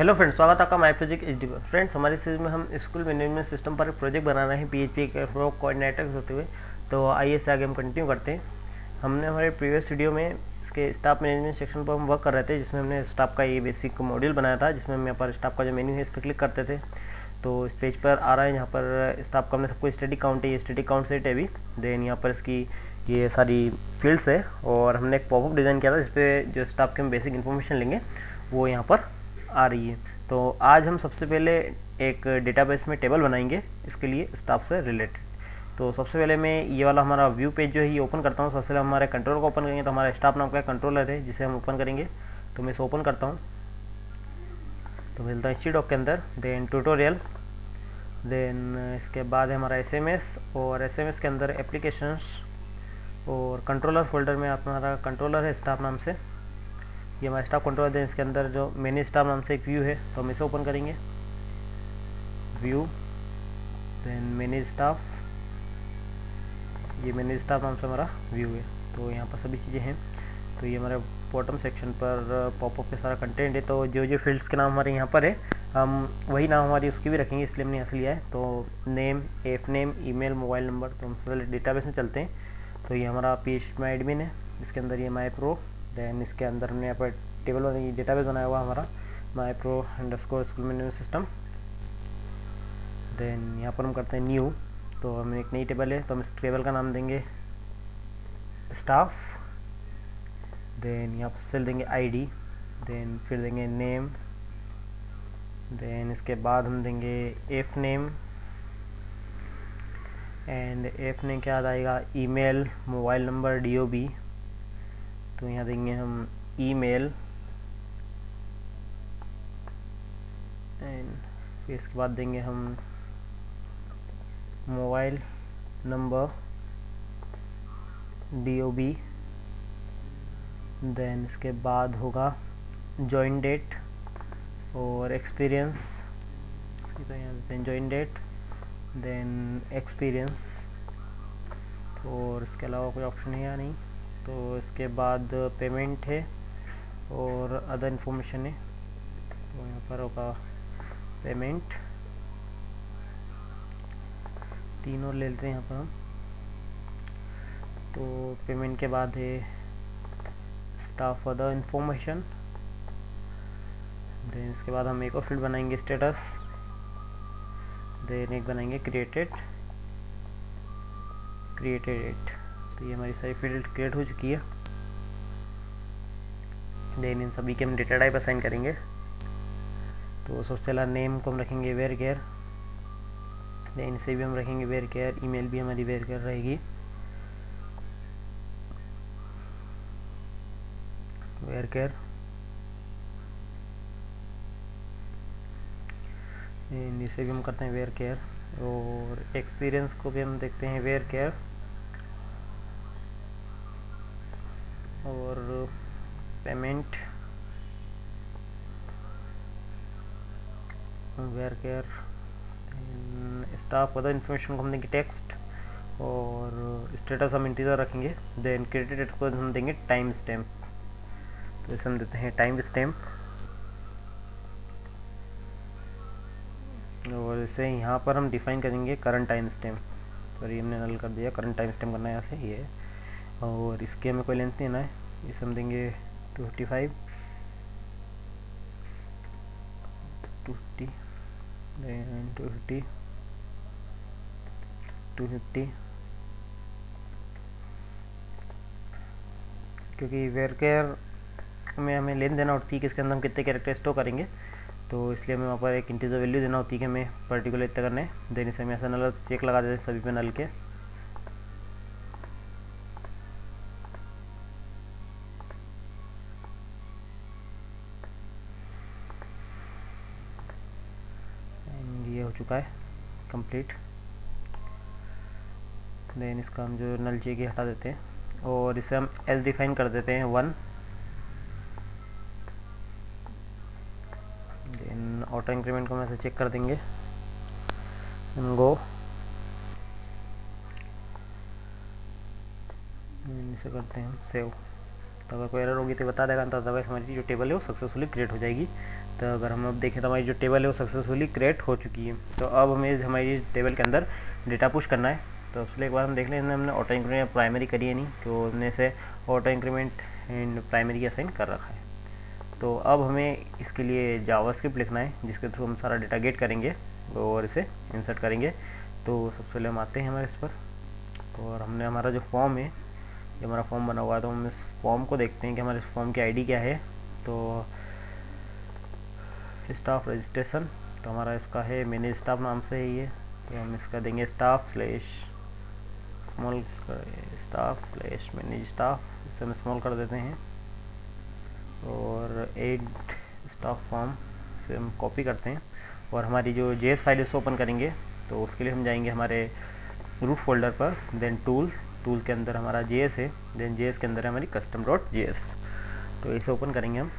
Hello friends, स्वागत आपका my project H D friends, हमारी सीरीज़ में हम स्कूल मैनेजमेंट सिस्टम पर एक प्रोजेक्ट बना रहे हैं पी एच पी के फ्लो कोऑर्डिनेटर होते हुए। तो आइए से आगे हम कंटिन्यू करते हैं। हमने हमारे प्रीवियस वीडियो में इसके स्टाफ मैनेजमेंट सेक्शन पर हम वर्क कर रहे थे, जिसमें हमने स्टाफ का ये बेसिक मॉड्यूल बनाया था, जिसमें हम यहाँ पर स्टाफ का जो मेन्यू है, इस पर क्लिक करते थे। तो इस पेज पर आ रहा है, यहाँ पर स्टाफ का हमने सबको स्टडी काउंट है, ये स्टडी काउंट सेट है अभी। देन यहाँ पर इसकी ये सारी फील्ड्स है, और हमने एक पॉपअप डिज़ाइन किया था, जिसपे जो स्टाफ के हम बेसिक इन्फॉर्मेशन लेंगे, वो यहाँ पर आ रही है। तो आज हम सबसे पहले एक डेटाबेस में टेबल बनाएँगे, इसके लिए स्टाफ से रिलेटेड तो सबसे पहले मैं ये वाला हमारा व्यू पेज जो है, ये ओपन करता हूँ। सबसे पहले हमारे कंट्रोल को ओपन करेंगे तो हमारा स्टाफ नाम का कंट्रोलर है, जिसे हम ओपन करेंगे। तो मैं इसे ओपन करता हूँ। तो मिलता है इंस्टी डॉक के अंदर देन ट्यूटोरियल देन इसके बाद हमारा एसएमएस और एसएमएस के अंदर एप्लीकेशंस और कंट्रोलर फोल्डर में हमारा कंट्रोलर है स्टाफ नाम से। ये हमारा स्टाफ कंट्रोलर है। इसके अंदर जो मेनी स्टाफ नाम से एक व्यू है तो हम इसे ओपन करेंगे। व्यू देन मेनी स्टाफ ये मेनी स्टाफ नाम से हमारा व्यू है। तो यहाँ पर सभी चीज़ें हैं। तो ये हमारे बॉटम सेक्शन पर पॉपअप के सारा कंटेंट है। तो जो जो फील्ड्स के नाम हमारे यहाँ पर है, हम वही नाम हमारी उसकी भी रखेंगे, इसलिए हमने यहाँ से लिया है। तो name F name email mobile number तो हम पहले डेटाबेस में चलते हैं। तो ये हमारा पी एच एडमिन है। इसके अंदर ये माई प्रो देन इसके अंदर हमने यहाँ पर टेबल बनाई डेटाबेस बनाया हुआ हमारा my pro underscore school management system then यहाँ पर हम करते हैं न्यू तो हमें एक नई टेबल है तो हम इस टेबल का नाम देंगे स्टाफ देन यहाँ पर सेल देंगे आईडी देन फिर देंगे नेम देन इसके बाद हम देंगे F name and F name क्या आएगा ईमेल मोबाइल नंबर डीओबी तो यहाँ देंगे हम ईमेल एंड फिर इसके बाद देंगे हम mobile number D O B then इसके बाद होगा जॉइन डेट और एक्सपीरियंस तो यहाँ देते हैं जॉइन डेट देन एक्सपीरियंस और इसके अलावा कोई ऑप्शन है या नहीं? तो इसके बाद पेमेंट है और अदर इन्फॉर्मेशन है। तो यहाँ पर होगा पेमेंट तीन और ले लेते हैं यहाँ पर हम। तो पेमेंट के बाद है स्टाफ अदर इन्फॉर्मेशन देन इसके बाद हम एक और फ़ील्ड बनाएँगे स्टेटस देन एक बनाएँगे क्रिएटेड क्रिएटेड तो ये हमारी सारी फ़ील्ड क्रिएट हो चुकी है। देन इन सभी के हम डेटा टाइप असाइन करेंगे। तो सबसे पहला नेम को हम रखेंगे वेयर केयर देन इसे भी हम रखेंगे वेयर केयर ईमेल भी हमारी वेयर केयर रहेगी। वेयर केयर इसे भी हम करते हैं वेयर केयर और एक्सपीरियंस को भी हम देखते हैं वेयर केयर और payment, where care, staff, other information को हम देंगे टेक्स्ट और स्टेटस हम इंटीजर रखेंगे, देन क्रेडिट को हम देंगे टाइम स्टैम्प। तो इसे हम देते हैं टाइम स्टैम्प। और इसे यहाँ पर हम डिफाइन करेंगे करंट टाइम स्टैम्प। सॉरी हमने नल कर दिया, करंट टाइम स्टैम्प करना है यहाँ से, ये। और इसके हमें कोई लेंथ नहीं देना है। इसे हम देंगे two fifty five two fifty two fifty two fifty क्योंकि वेयर केयर में हमें लेन देना होती है कि इसके अंदर हम कितने कैरेक्टर स्टोर करेंगे तो इसलिए हमें वहाँ पर एक इंटीजर वैल्यू देना होती है कि हमें पर्टिकुलर इतना करने देने से हम ऐसा नल चेक लगा देते हैं सभी पे नल के। चुका है कंप्लीट देन इसका हम जो नल चाहिए हटा देते हैं और इसे हम एस डिफाइन कर देते हैं वन देन ऑटो इंक्रीमेंट को हम ऐसे चेक कर देंगे। गो इसे करते हैं सेव तो अगर कोई एरर होगी तो बता देगा तो अदरवाइज़ हमारी जो टेबल है वो सक्सेसफुली क्रिएट हो जाएगी। तो अगर हम अब देखें तो हमारी जो टेबल है वो सक्सेसफुली क्रिएट हो चुकी है। तो अब हमें हमारी टेबल के अंदर डेटा पुश करना है। तो उसके एक बार हम देख लें हमने ऑटो इंक्रीमेंट प्राइमरी करी है नहीं तो हमने से auto increment and primary assign कर रखा है। तो अब हमें इसके लिए जावास्क्रिप्ट लिखना है, जिसके थ्रू हम सारा डेटा गेट करेंगे और इसे इंसर्ट करेंगे। तो सबसे पहले हम आते हैं हमारे इस पर, और हमने हमारा जो फॉर्म है जो हमारा फॉर्म बना हुआ है तो हम इस फॉर्म को देखते हैं कि हमारे फॉर्म की आईडी क्या है। तो स्टाफ रजिस्ट्रेशन तो हमारा इसका है, मैंने स्टाफ नाम से ही है तो हम इसका देंगे staff slash small staff slash manage staff इसे हम स्मॉल कर देते हैं। और एड स्टाफ फॉर्म से हम कॉपी करते हैं। और हमारी जो जे फ़ाइल इसे ओपन करेंगे। तो उसके लिए हम जाएँगे हमारे रूट फोल्डर पर देन टूल्स टूल के अंदर हमारा जे है। देन जे के अंदर है हमारी कस्टम डॉट जे तो इसे ओपन करेंगे हम।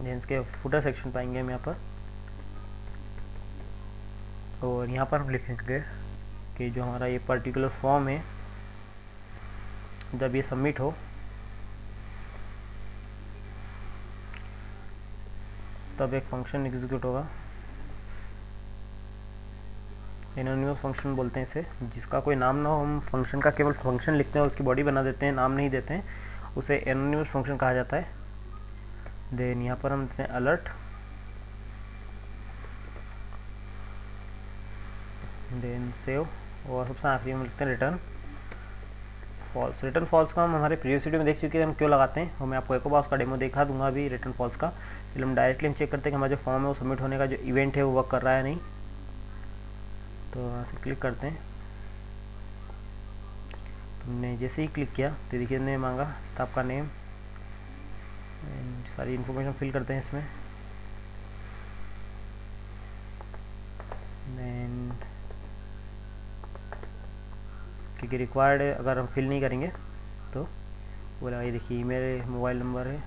देन के फुटर सेक्शन पाएँगे हम यहाँ पर। और यहाँ पर हम लिखेंगे कि जो हमारा ये पर्टिकुलर फॉर्म है, जब ये सबमिट हो, तब एक फ़ंक्शन एग्जीक्यूट होगा। एनोनिमस फ़ंक्शन बोलते हैं इसे, जिसका कोई नाम ना हो, हम फ़ंक्शन का केवल फ़ंक्शन लिखते हैं उसकी बॉडी बना देते हैं, नाम नहीं देते हैं, उसे एनोनिमस फ़ंक्शन कहा जाता है। देन यहाँ पर हम देते हैं अलर्ट देन सेव और सबसे आखिरी में लिखते हैं रिटर्न फॉल्स रिटर्न फॉल्स का हम हमारे प्रीवियस वीडियो में देख चुके हैं हम क्यों लगाते हैं। और मैं आपको एक बार उसका डेमो दिखा दूँगा अभी रिटर्न फॉल्स का। फिर हम डायरेक्टली हम चेक करते हैं कि हमारा जो फॉर्म है वो सबमिट होने का जो इवेंट है वो वर्क कर रहा है नहीं। तो वहाँ से क्लिक करते हैं। तुमने जैसे ही क्लिक किया तो देखिए मांगा स्टाफ का नेम सारी इन्फॉर्मेशन फिल करते हैं इसमें। क्योंकि रिक्वायर्ड अगर हम फिल नहीं करेंगे तो बोला ये देखिए ईमेल मोबाइल नंबर है।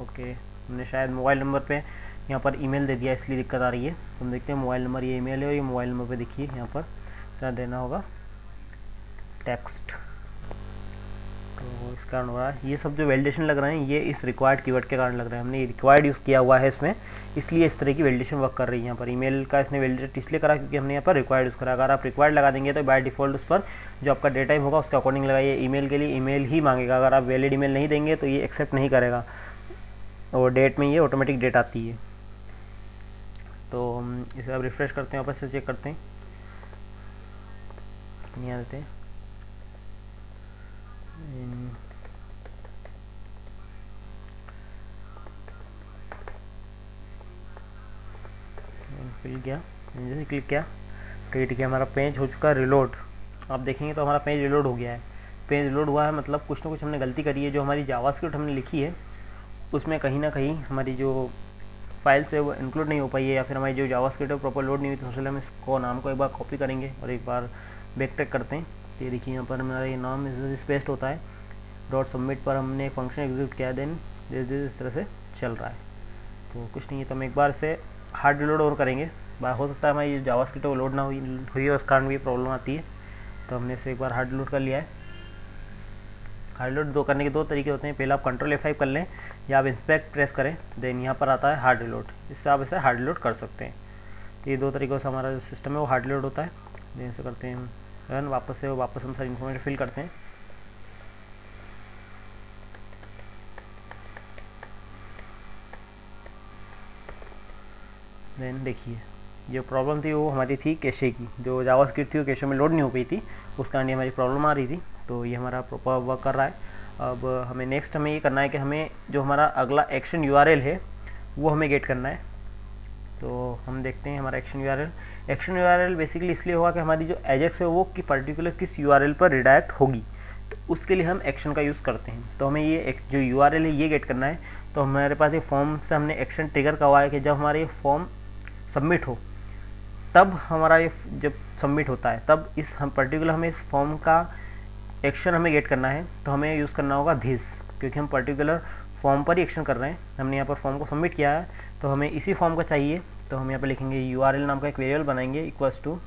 ओके हमने शायद मोबाइल नंबर पे यहाँ पर ईमेल दे दिया, इसलिए दिक्कत आ रही है। हम देखते हैं मोबाइल नंबर ये ईमेल है और ये मोबाइल नंबर पे देखिए, यहाँ पर क्या देना होगा? इस कारण हो रहा है। ये सब जो वैलिडेशन लग रहे हैं, ये इस रिक्वायर्ड कीवर्ड के कारण लग रहे हैं। हमने रिक्वायर्ड यूज़ किया हुआ है इसमें। इसलिए इस तरह की वैलिडेशन वर्क कर रही है यहाँ पर। ईमेल का इसने वैलिडेट इसलिए करा क्योंकि हमने यहाँ पर रिक्वायर्ड यूज़ करा। अगर आप रिक्वायर्ड लगा देंगे तो बाय डिफ़ॉल्ट उस पर जो आपका डेटा टाइम होगा, उसके अकॉर्डिंग लगाइए। ईमेल के लिए ईमेल ही मांगेगा। अगर आप वैलिड ईमेल नहीं देंगे तो ये एक्सेप्ट नहीं करेगा। और डेट में ये ऑटोमेटिक डेट आती है। तो इसे आप रिफ्रेश करते हैं, वापस से चेक करते हैं। यहाँ देते हैं। फिल किया जैसे क्लिक किया? तो ठीक है, हमारा पेज हो चुका है रिलोड आप देखेंगे तो हमारा पेज रिलोड हो गया है। पेज रिलोड हुआ है मतलब कुछ ना कुछ हमने गलती करी है, जो हमारी जावास्क्रिप्ट हमने लिखी है, उसमें कहीं ना कहीं हमारी जो फाइल्स है वो इंक्लूड नहीं हो पाई है, या फिर हमारी जो जावास्क्रिप्ट है प्रॉपर लोड नहीं हुई तो सबसे हम इसको नाम को एक बार कॉपी करेंगे और एक बार बैक ट्रैक करते हैं। तो ये देखिए, यहाँ पर हमारा ये नाम स्पेस्ट होता है। डॉट सबमिट पर हमने एक फ़ंक्शन एग्जीक्यूट किया देन इस तरह से चल रहा है। तो कुछ नहीं है तो हम एक बार से हार्ड लोड और करेंगे। हो सकता है हमारी जावास्क्रिप्ट वो लोड ना हुई हुई है उस कारण भी प्रॉब्लम आती है। तो हमने इसे एक बार हार्ड लोड कर लिया है। हार्ड लोड दो करने के दो तरीके होते हैं। पहले आप कंट्रोल एफ़ कर लें या आप इंस्पेक्ट प्रेस करें देन यहाँ पर आता है हार्ड रिलोड। इससे आप इसे हार्ड रिलोड कर सकते हैं। तो ये दो तरीक़ों से हमारा जो सिस्टम है वो हार्ड रिलोड होता है। देन से करते हैं रन वापस से वापस हम सारी इन्फॉर्मेशन फिल करते हैं। देन देखिए जो प्रॉब्लम थी वो हमारी थी कैशे की। जो जावा स्क्रिप्ट थी वो कैशे में लोड नहीं हो पाई थी। उस कारण ये हमारी प्रॉब्लम आ रही थी। तो ये हमारा प्रॉपर वर्क कर रहा है। अब हमें नेक्स्ट हमें ये करना है कि हमें जो हमारा अगला एक्शन यूआरएल है, वो हमें गेट करना है। तो हम देखते हैं हमारा action U action U basically इसलिए होगा कि हमारी जो एजेक्स है वो कि पर्टिकुलर किस यू पर रिडायरेक्ट होगी। तो उसके लिए हम एक्शन का यूज़ करते हैं। तो हमें ये जो यू है ये गेट करना है। तो हमारे पास ये फॉर्म से हमने एक्शन ट्रिगर करवाया कि जब हमारे फॉर्म सबमिट हो, तब हमारा ये जब सबमिट होता है, तब इस हम पर्टिकुलर हमें इस फॉर्म का एक्शन हमें गेट करना है तो हमें यूज़ करना होगा धिस क्योंकि हम पर्टिकुलर फॉर्म पर ही एक्शन कर रहे हैं। हमने यहाँ पर फॉर्म को सबमिट किया है तो हमें इसी फॉर्म का चाहिए तो हम यहाँ पर लिखेंगे यूआरएल नाम का एक वेरिएबल बनाएँगे इक्वल्स टू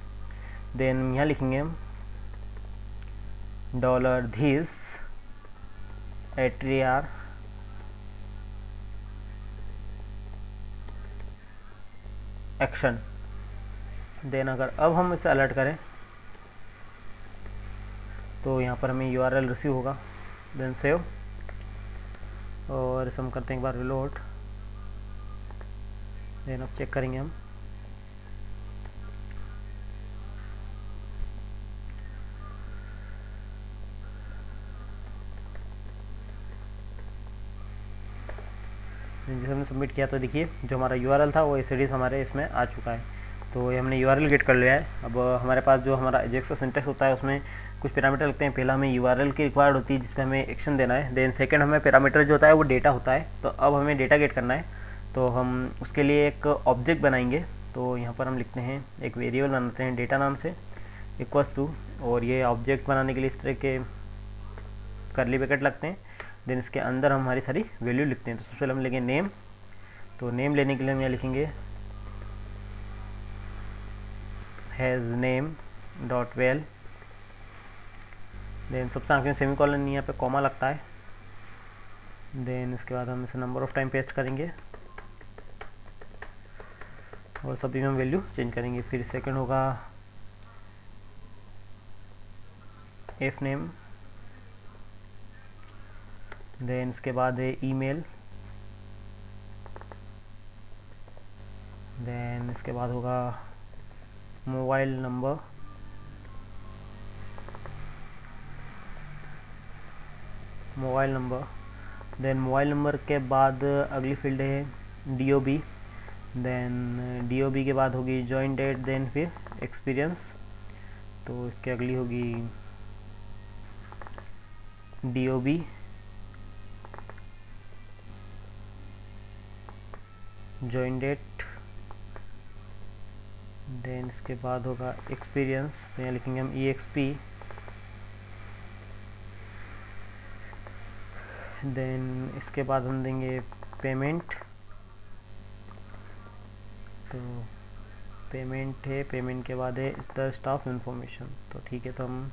देन यहाँ लिखेंगे हम dollar this entry are action then अगर अब हम इसे अलर्ट करें तो यहाँ पर हमें यूआरएल रिसीव होगा देन सेव और इसे हम करते हैं एक बार रिलोट देन अब चेक करेंगे हम. जैसे हमने सबमिट किया तो देखिए, जो हमारा यूआरएल था, वो एस हमारे इसमें आ चुका है। तो ये हमने यूआरएल गेट कर लिया है। अब हमारे पास जो हमारा एजेक्स सिंटेक्स होता है, उसमें कुछ पैरामीटर लगते हैं। पहला हमें यू की रिक्वायर्ड होती है जिसमें हमें एक्शन देना है। देन सेकेंड हमें पैरामीटर जो होता है, वो डेटा होता है। तो अब हमें डेटा गेट करना है। तो हम उसके लिए एक ऑब्जेक्ट बनाएँगे। तो यहाँ पर हम लिखते हैं, एक वेरिएबल बनाते हैं डेटा नाम से इक्वस टू और ये ऑब्जेक्ट बनाने के लिए इस तरह के करली पैकेट लगते हैं। देन इसके अंदर हम हमारी सारी वैल्यू लिखते हैं। तो सबसे पहले हम लेंगे नेम तो नेम लेने के लिए हम यहाँ लिखेंगे hash name dot val then सबसे आगे सेमी कॉलन यहाँ पे कॉमा लगता है। देन इसके बाद हम इसे नंबर ऑफ़ टाइम पेस्ट करेंगे। और सभी में हम वैल्यू चेंज करेंगे। फिर सेकंड होगा एफ़ नेम देन इसके बाद ईमेल देन इसके बाद होगा mobile number mobile number then mobile number के बाद अगली फ़ील्ड है D O B then D O B के बाद होगी जॉइंट डेट देन फिर एक्सपीरियंस तो इसके अगली होगी डीओबी ज्वाइन डेट देन इसके बाद होगा एक्सपीरियंस तो यहाँ लिखेंगे हम ई एक्स पी देन इसके बाद हम देंगे पेमेंट तो पेमेंट है. पेमेंट के बाद है द स्टाफ इन्फॉर्मेशन तो ठीक है तो हम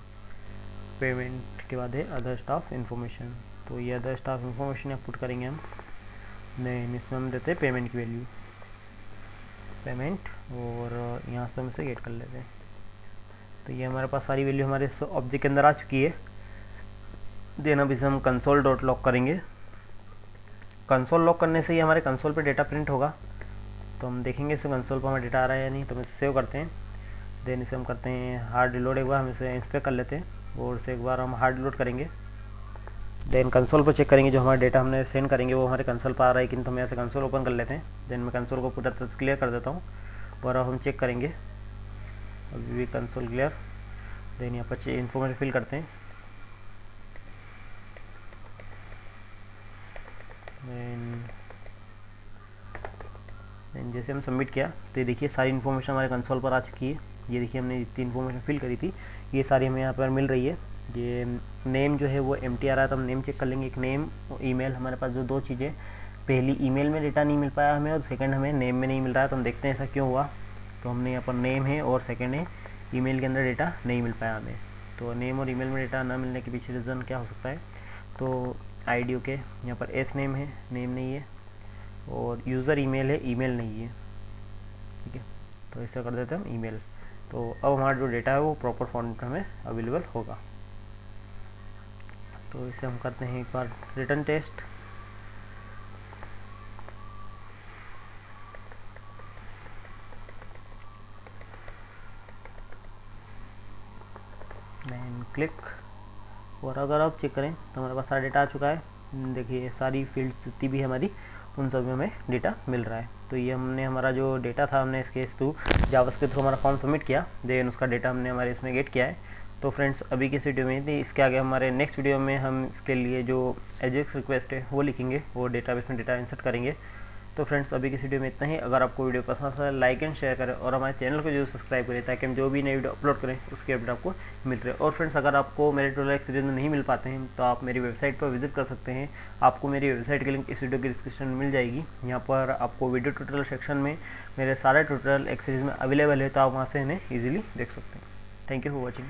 पेमेंट के बाद है अदर स्टाफ इंफॉर्मेशन तो ये अदर स्टाफ इंफॉर्मेशन यहाँ पुट करेंगे हम. नहीं इसमें हम देते हैं पेमेंट की वैल्यू पेमेंट और यहाँ से हम इसे गेट कर लेते हैं। तो ये हमारे पास सारी वैल्यू हमारे ऑब्जेक्ट के अंदर आ चुकी है। देन अब इसे हम कंसोल डॉट लॉक करेंगे। कंसोल लॉक करने से ही हमारे कंसोल पे डेटा प्रिंट होगा। तो हम देखेंगे इसे कंसोल पर हमारा डेटा आ रहा है या नहीं तो हम इसे सेव करते हैं। देन इसे हम करते हैं हार्ड डिलोड एक बार हम इसे इंस्पेक्ट कर लेते हैं और इसे एक बार हम हार्ड डिलोड करेंगे। देन कंसोल पर चेक करेंगे, जो हमारा डेटा हमने सेंड करेंगे, वो हमारे कंसोल पर आ रहा है, किंतु हम यहाँ से कंसोल ओपन कर लेते हैं। देन मैं कंसोल को पूरा तरह क्लियर कर देता हूँ। और अब हम चेक करेंगे। अभी भी कंसोल क्लियर देन यहाँ पर इन्फॉर्मेशन फिल करते हैं। देन देन जैसे हम सबमिट किया तो देखिए सारी इन्फॉर्मेशन हमारे कंसोल पर आ चुकी है। ये देखिए हमने जितनी इन्फॉर्मेशन फिल करी थी। ये सारी हमें यहाँ पर मिल रही है। ये नेम जो है वो एम आ रहा है तो हम नेम चेक कर लेंगे। एक नेम और ईमेल हमारे पास जो दो चीज़ें, पहली ईमेल में डेटा नहीं मिल पाया हमें और सेकंड हमें नेम में नहीं मिल रहा है तो हम देखते हैं ऐसा क्यों हुआ। तो हमने यहाँ पर नेम है और सेकंड है ईमेल के अंदर डेटा नहीं मिल पाया हमें। तो नेम और ईमेल में डेटा ना मिलने के पीछे रीज़न क्या हो सकता है? तो आई डी ओके यहाँ पर एस नेम है नेम नहीं है, और यूज़र ईमेल है ईमेल नहीं है। ठीक है? तो ऐसा कर देते हैं हम ईमेल तो अब हमारा जो डेटा है वो प्रॉपर फॉर्मेट में हमें अवेलेबल होगा। तो इसे हम करते हैं एक बार रिटर्न टेस्ट देन क्लिक और अगर आप चेक करें तो हमारे पास सारा डेटा आ चुका है। देखिए, सारी फील्ड्स जितनी भी हमारी, उन सब में हमें डेटा मिल रहा है। तो ये हमने हमारा जो डेटा था, हमने इसके थ्रू जावस के थ्रू हमारा फॉर्म सबमिट किया। देन उसका डेटा हमने हमारे इसमें गेट किया है। तो फ्रेंड्स, अभी की वीडियो में थी इसके आगे हमारे नेक्स्ट वीडियो में हम इसके लिए जो एजेक्स रिक्वेस्ट है, वो लिखेंगे, वो डेटाबेस में डेटा इंसर्ट करेंगे। तो फ्रेंड्स, अभी की वीडियो में इतना ही। अगर आपको वीडियो पसंद है लाइक एंड शेयर करें और हमारे चैनल को जो सब्सक्राइब करें ताकि हम जो भी नई वीडियो अपलोड करें, उसकी अपडेट आपको मिल रहे। और फ्रेंड्स, अगर आपको मेरे टोटल सीरीज़ में नहीं मिल पाते हैं तो आप मेरी वेबसाइट पर विज़िट कर सकते हैं। आपको मेरी वेबसाइट की लिंक इस वीडियो की डिस्क्रिप्शन में मिल जाएगी। यहाँ पर आपको वीडियो ट्यूटोरियल सेक्शन में मेरे सारे ट्यूटोरियल एक में अवेलेबल है तो आप वहाँ से इन्हें ईजिली देख सकते हैं। Thank you for watching